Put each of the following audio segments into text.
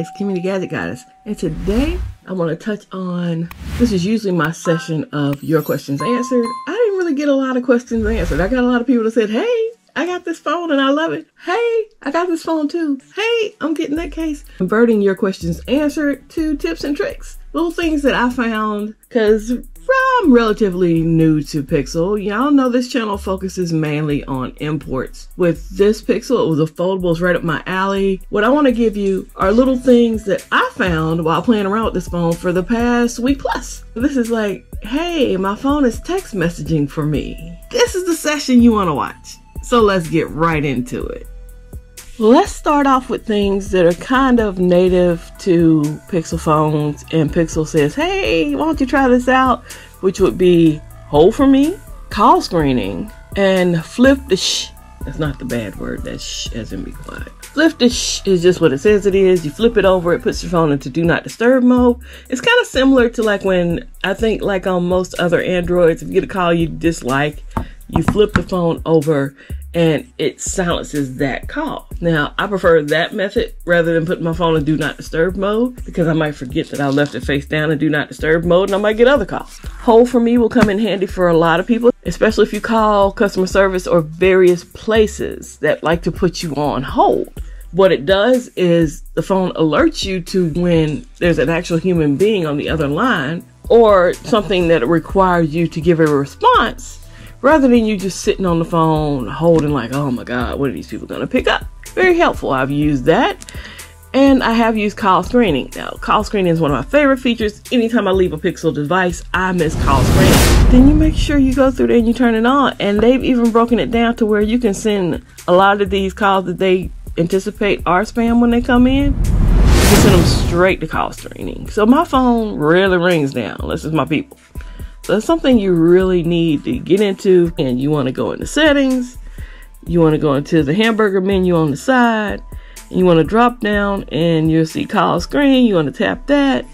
it's Kymmi the Gadget Goddess. And today I want to touch on this is usually my session of your questions answered. I didn't really get a lot of questions answered. I got a lot of people that said, Hey, I got this phone and I love it. Hey, I got this phone too. Hey, I'm getting that case. Converting your questions answered to tips and tricks. Little things that I found because I'm relatively new to Pixel. Y'all know this channel focuses mainly on imports. With this Pixel, it was a foldables right up my alley. What I want to give you are little things that I found while playing around with this phone for the past week plus. This is like, hey, my phone is text messaging for me. This is the session you want to watch. So let's get right into it. Let's start off with things that are kind of native to Pixel phones, and Pixel says, hey, why don't you try this out? Which would be hold for me, call screening, and flip the. That's not the bad word, that's shh as in be quiet. Flip the is just what it says it is. You flip it over, it puts your phone into do not disturb mode. It's kind of similar to like when I think like on most other Androids, if you get a call you dislike, you flip the phone over and it silences that call. Now, I prefer that method rather than putting my phone in do not disturb mode because I might forget that I left it face down in do not disturb mode and I might get other calls. Hold for me will come in handy for a lot of people, especially if you call customer service or various places that like to put you on hold. What it does is the phone alerts you to when there's an actual human being on the other line or something that requires you to give a response rather than you just sitting on the phone holding like, oh my God, what are these people gonna pick up? Very helpful. I've used that. And I have used call screening. Now, call screening is one of my favorite features. Anytime I leave a Pixel device, I miss call screening. Then you make sure you go through there and you turn it on. And they've even broken it down to where you can send a lot of these calls that they anticipate are spam when they come in. You can send them straight to call screening. So my phone rarely rings down unless it's my people. So it's something you really need to get into. And you want to go into settings. You want to go into the hamburger menu on the side. You want to drop down and you'll see call screen. You want to tap that.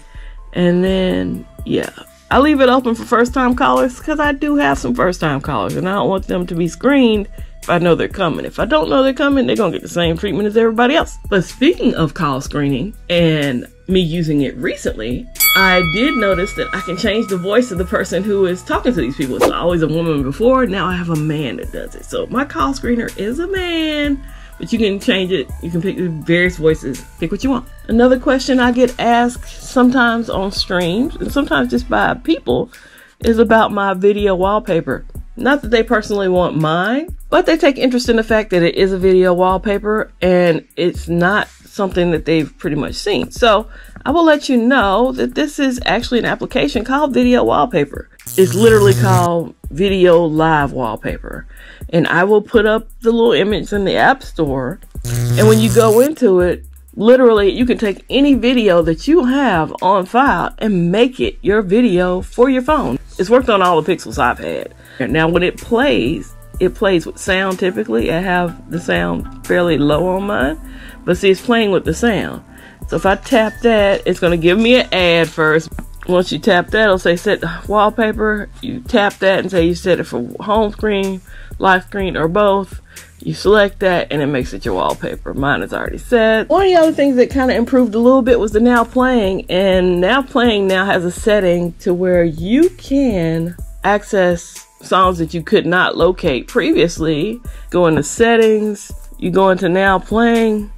And then, yeah. I leave it open for first time callers because I do have some first time callers and I don't want them to be screened if I know they're coming. If I don't know they're coming, they're going to get the same treatment as everybody else. But speaking of call screening and me using it recently, I did notice that I can change the voice of the person who is talking to these people. It's always a woman before. Now I have a man that does it. So my call screener is a man, but you can change it. You can pick various voices, pick what you want. Another question I get asked sometimes on streams and sometimes just by people is about my video wallpaper. Not that they personally want mine, but they take interest in the fact that it is a video wallpaper and it's not something that they've pretty much seen. So I will let you know that this is actually an application called Video Wallpaper. It's literally called Video Live Wallpaper. And I will put up the little image in the App Store. And when you go into it, literally you can take any video that you have on file and make it your video for your phone. It's worked on all the pixels I've had. Now when it plays, it plays with sound typically. I have the sound fairly low on mine. But see, it's playing with the sound. So if I tap that, it's to give me an ad first. Once you tap that, it'll say set wallpaper. You tap that and say you set it for home screen, live screen, or both. You select that and it makes it your wallpaper. Mine is already set. One of the other things that kind of improved a little bit was the Now Playing. And Now Playing now has a setting to where you can access songs that you could not locate previously. Go into settings, you go into Now Playing,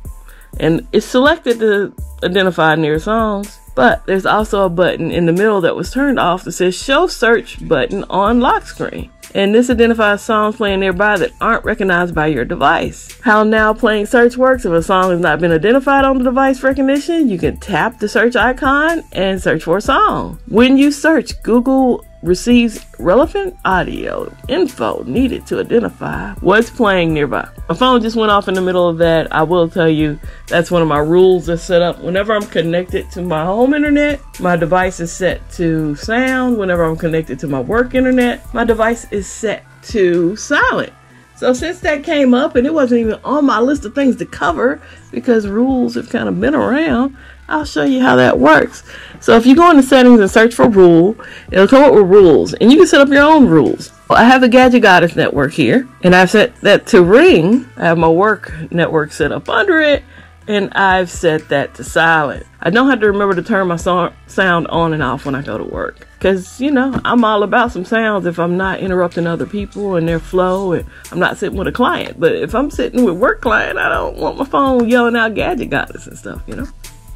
and it's selected to identify near songs. But there's also a button in the middle that was turned off that says show search button on lock screen. And this identifies songs playing nearby that aren't recognized by your device. How now playing search works if a song has not been identified on the device recognition, you can tap the search icon and search for a song. When you search, Google receives relevant audio info needed to identify what's playing nearby. My phone just went off in the middle of that. I will tell you that's one of my rules that's set up. Whenever I'm connected to my home internet, my device is set to sound. Whenever I'm connected to my work internet, my device is set to silent. So since that came up and it wasn't even on my list of things to cover because rules have kind of been around, I'll show you how that works. So if you go into settings and search for rule, it'll come up with rules and you can set up your own rules. Well, I have the Gadget Goddess network here and I've set that to ring. I have my work network set up under it and I've set that to silent. I don't have to remember to turn my so- sound on and off when I go to work. Cause, you know, I'm all about some sounds if I'm not interrupting other people and their flow and I'm not sitting with a client. But if I'm sitting with work client, I don't want my phone yelling out gadget goddess and stuff, you know?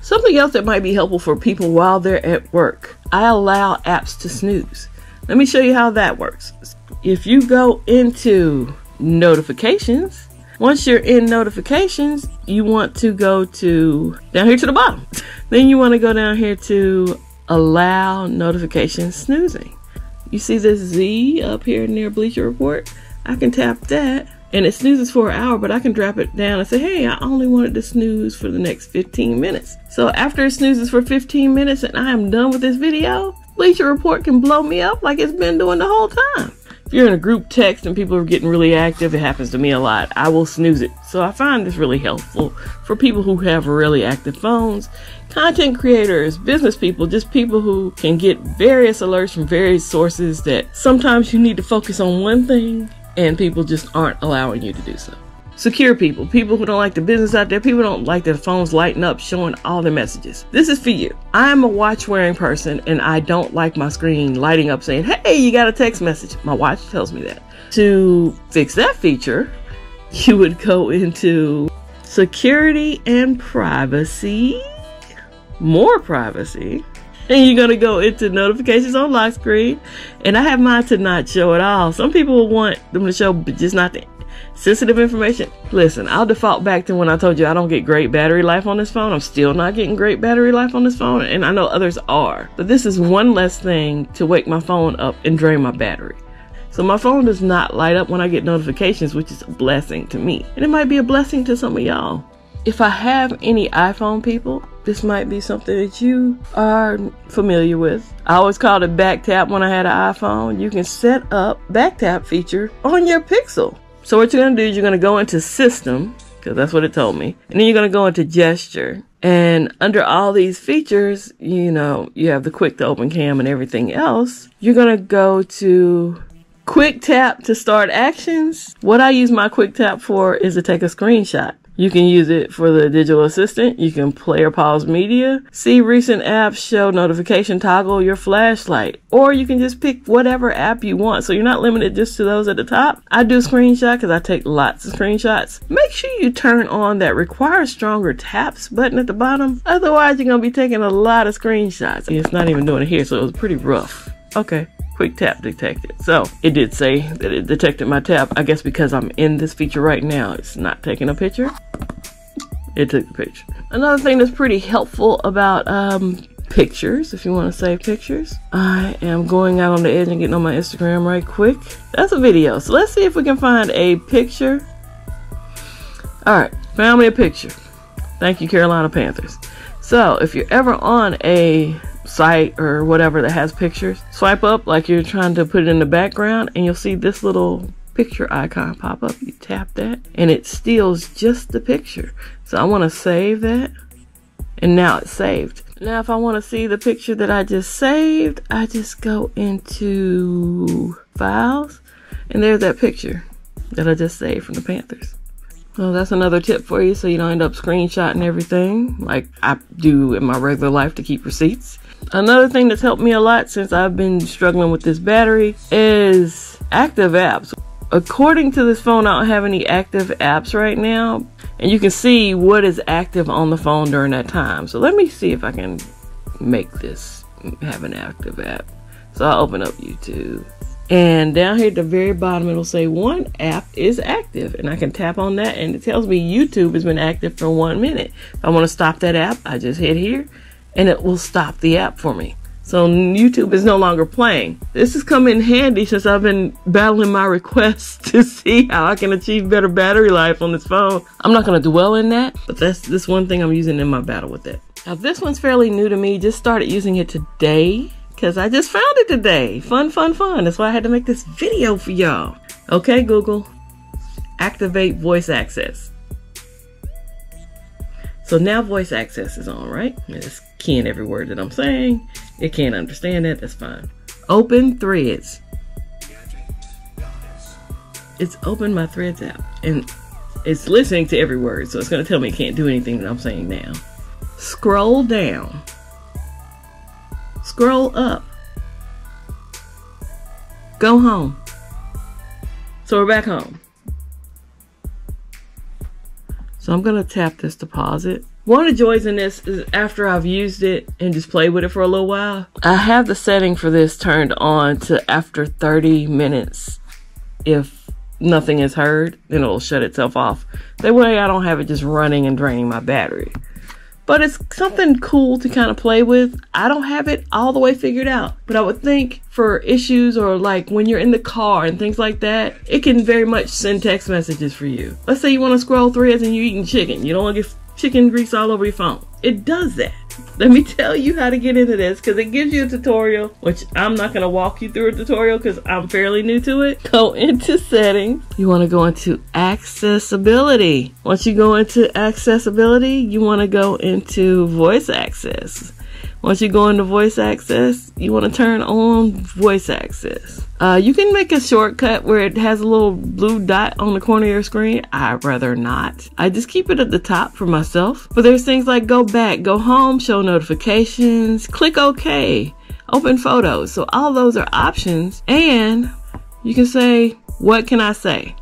Something else that might be helpful for people while they're at work. I allow apps to snooze. Let me show you how that works. If you go into notifications, once you're in notifications, you want to go to down here to the bottom. then you want to go down here to allow notification snoozing. You see this Z up here near Bleacher Report? I can tap that and it snoozes for an hour, but I can drop it down and say, hey, I only wanted to snooze for the next 15 minutes. So after it snoozes for 15 minutes and I am done with this video, Bleacher Report can blow me up like it's been doing the whole time. You're in a group text and people are getting really active, it happens to me a lot. I will snooze it. So I find this really helpful for people who have really active phones, content creators, business people, just people who can get various alerts from various sources that sometimes you need to focus on one thing and people just aren't allowing you to do so. Secure people, people who don't like the business out there, people don't like their phones lighting up showing all their messages. This is for you. I'm a watch wearing person and I don't like my screen lighting up saying, hey, you got a text message. My watch tells me that. To fix that feature, you would go into security and privacy, more privacy, and you're gonna go into notifications on lock screen. And I have mine to not show at all. Some people want them to show, but just not the sensitive information. Listen, I'll default back to when I told you I don't get great battery life on this phone. I'm still not getting great battery life on this phone, and I know others are. But this is one less thing to wake my phone up and drain my battery. So my phone does not light up when I get notifications, which is a blessing to me. And it might be a blessing to some of y'all. If I have any iPhone people, this might be something that you are familiar with. I always called it back tap when I had an iPhone. You can set up back tap feature on your Pixel. So what you're gonna do is you're gonna go into system, because that's what it told me. And then you're gonna go into gesture. And under all these features, you know, you have the quick to open cam and everything else. You're gonna go to quick tap to start actions. What I use my quick tap for is to take a screenshot. You can use it for the digital assistant. You can play or pause media, see recent apps, show notification, toggle your flashlight, or you can just pick whatever app you want. So you're not limited just to those at the top. I do screenshot because I take lots of screenshots. Make sure you turn on that require stronger taps button at the bottom. Otherwise, you're going to be taking a lot of screenshots. It's not even doing it here, so it was pretty rough. Okay quick tap detected. So it did say that it detected my tap. I guess because I'm in this feature right now, it's not taking a picture. It took the picture. Another thing that's pretty helpful about um, pictures, if you want to save pictures, I am going out on the edge and getting on my Instagram right quick. That's a video. So let's see if we can find a picture. All right, found me a picture. Thank you, Carolina Panthers. So if you're ever on a site or whatever that has pictures, swipe up like you're trying to put it in the background and you'll see this little picture icon pop up. You tap that and it steals just the picture. So I want to save that and now it's saved. Now if I want to see the picture that I just saved, I just go into files and there's that picture that I just saved from the Panthers. Well, that's another tip for you so you don't end up screenshotting everything like I do in my regular life to keep receipts. Another thing that's helped me a lot since I've been struggling with this battery is active apps. According to this phone, I don't have any active apps right now. And you can see what is active on the phone during that time. So let me see if I can make this have an active app. So I'll open up YouTube. And down here at the very bottom, it'll say one app is active. And I can tap on that and it tells me YouTube has been active for one minute. If I want to stop that app, I just hit here and it will stop the app for me. So YouTube is no longer playing. This has come in handy since I've been battling my requests to see how I can achieve better battery life on this phone. I'm not to dwell in that, but that's this one thing I'm using in my battle with it. Now this one's fairly new to me. Just started using it today because I just found it today. Fun, fun, fun. That's why I had to make this video for y'all. Okay, Google, activate voice access. So now voice access is on, right? It's keying every word that I'm saying. It can't understand that. That's fine. Open threads. It's opened my threads app. And it's listening to every word, so it's going to tell me it can't do anything that I'm saying now. Scroll down. Scroll up. Go home. So we're back home. So I'm going to tap this to pause it. One of the joys in this is after I've used it and just played with it for a little while, I have the setting for this turned on to after 30 minutes. If nothing is heard, then it'll shut itself off. That way I don't have it just running and draining my battery but it's something cool to kind of play with. I don't have it all the way figured out, but I would think for issues or like when you're in the car and things like that, it can very much send text messages for you. Let's say you want to scroll threads and you're eating chicken. You don't want to get chicken grease all over your phone. It does that. Let me tell you how to get into this because it gives you a tutorial, which I'm not going to walk you through a tutorial because I'm fairly new to it. Go into settings. You want to go into accessibility. Once you go into accessibility, you want to go into voice access. Once you go into voice access, you want to turn on voice access. Uh, you can make a shortcut where it has a little blue dot on the corner of your screen. I'd rather not. I just keep it at the top for myself. But there's things like go back, go home, show notifications, click OK, open photos. So all those are options. And you can say, what can I say?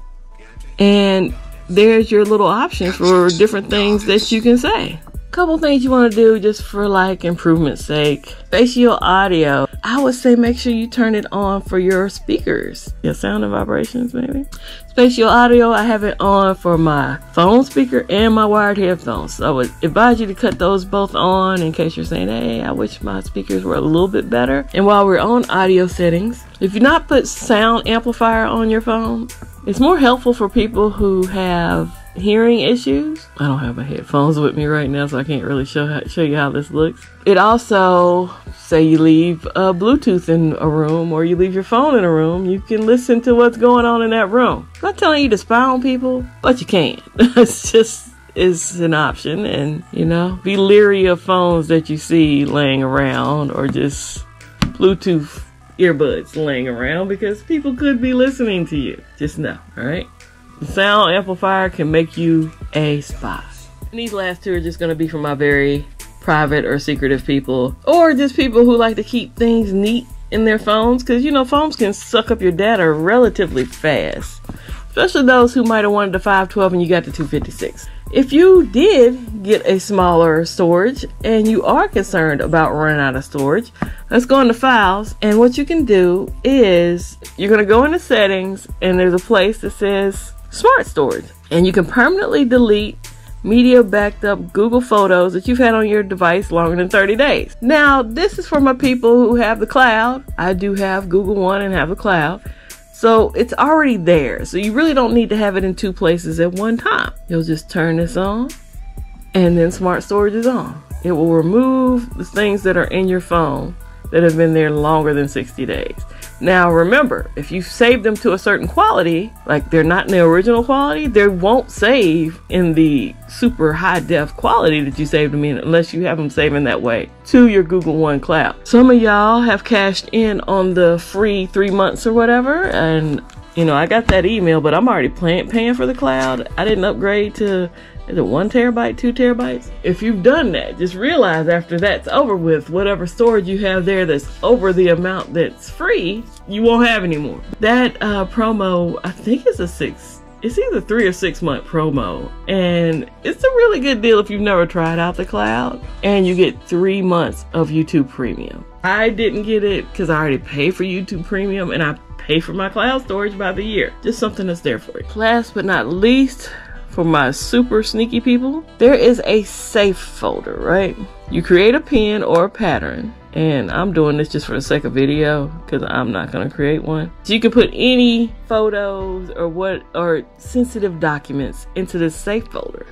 And there's your little options for different things that you can say couple things you want to do just for like improvement's sake. Spatial audio. I would say make sure you turn it on for your speakers. Your sound and vibrations maybe. Spatial audio, I have it on for my phone speaker and my wired headphones. So I would advise you to cut those both on in case you're saying, hey, I wish my speakers were a little bit better. And while we're on audio settings, if you not put sound amplifier on your phone, it's more helpful for people who have hearing issues. I don't have my headphones with me right now, so I can't really show how, show you how this looks. It also say you leave a Bluetooth in a room or you leave your phone in a room, you can listen to what's going on in that room. I'm not telling you to spy on people, but you can. it's just is an option and you know be leery of phones that you see laying around or just bluetooth earbuds laying around because people could be listening to you just know all right the sound amplifier can make you a spy. And these last two are just going to be for my very private or secretive people, or just people who like to keep things neat in their phones, because you know, phones can suck up your data relatively fast, especially those who might have wanted the 512 and you got the 256. If you did get a smaller storage and you are concerned about running out of storage, let's go into files. And what you can do is you're going to go into settings and there's a place that says smart storage. And you can permanently delete media backed up Google Photos that you've had on your device longer than 30 days. Now, this is for my people who have the cloud. I do have Google One and have the cloud. So it's already there. So you really don't need to have it in two places at one time. You'll just turn this on and then smart storage is on. It will remove the things that are in your phone that have been there longer than 60 days. Now remember, if you save them to a certain quality, like they're not in the original quality, they won't save in the super high def quality that you saved them in unless you have them saving that way to your Google One Cloud. Some of y'all have cashed in on the free three months or whatever, and you know, I got that email, but I'm already paying paying for the cloud. I didn't upgrade to is it one terabyte, two terabytes? If you've done that, just realize after that's over with, whatever storage you have there that's over the amount that's free, you won't have anymore. That uh, promo, I think is a six it's either three or six month promo and it's a really good deal if you've never tried out the cloud and you get three months of youtube premium i didn't get it because i already pay for youtube premium and i pay for my cloud storage by the year just something that's there for you last but not least for my super sneaky people, there is a safe folder, right? You create a pin or a pattern, and I'm doing this just for the sake of video because I'm not to create one. So you can put any photos or what or sensitive documents into this safe folder.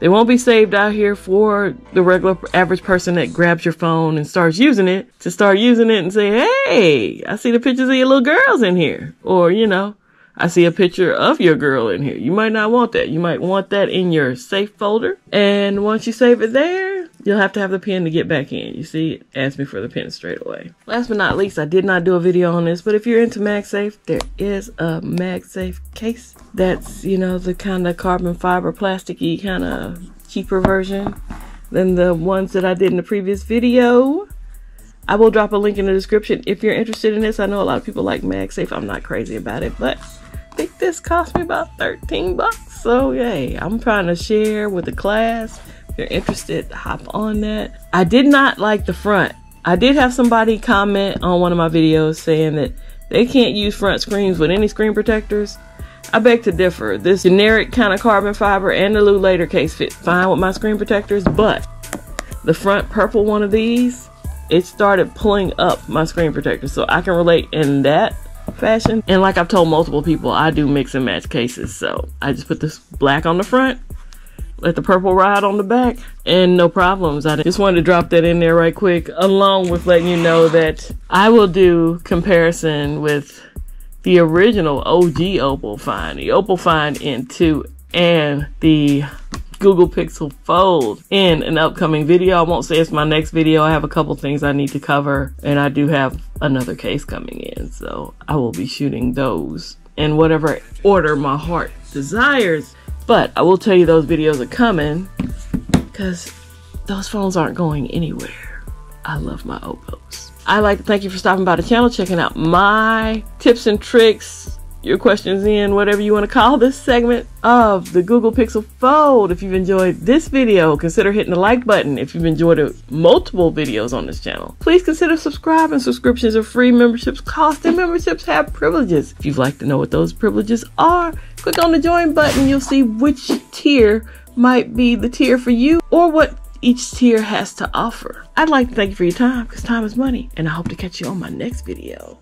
They won't be saved out here for the regular average person that grabs your phone and starts using it to start using it and say, Hey, I see the pictures of your little girls in here. Or, you know, I see a picture of your girl in here. You might not want that. You might want that in your safe folder. And once you save it there, You'll have to have the pin to get back in. You see, it asks me for the pin straight away. Last but not least, I did not do a video on this, but if you're into MagSafe, there is a MagSafe case that's, you know, the kind of carbon fiber plasticky kind of cheaper version than the ones that I did in the previous video. I will drop a link in the description if you're interested in this. I know a lot of people like MagSafe. I'm not crazy about it, but I think this cost me about 13 bucks. So, yay, I'm trying to share with the class. If you're interested, hop on that. I did not like the front. I did have somebody comment on one of my videos saying that they can't use front screens with any screen protectors. I beg to differ. This generic kind of carbon fiber and the Lulator case fit fine with my screen protectors, but the front purple one of these, it started pulling up my screen protector. So I can relate in that fashion. And like I've told multiple people, I do mix and match cases. So I just put this black on the front, let the purple ride on the back, and no problems. I just wanted to drop that in there right quick, along with letting you know that I will do comparison with the original OG Oppo Find, the Oppo Find N2, and the Google Pixel Fold in an upcoming video. I won't say it's my next video. I have a couple things I need to cover, and I do have another case coming in, so I will be shooting those in whatever order my heart desires. But I will tell you those videos are coming because those phones aren't going anywhere. I love my Oppos. I'd like to thank you for stopping by the channel, checking out my tips and tricks, your questions in, whatever you want to call this segment of the Google Pixel Fold. If you've enjoyed this video, consider hitting the like button. If you've enjoyed multiple videos on this channel, please consider subscribing. Subscriptions are free, memberships cost, and memberships have privileges. If you'd like to know what those privileges are, click on the join button. You'll see which tier might be the tier for you or what each tier has to offer. I'd like to thank you for your time because time is money, and I hope to catch you on my next video.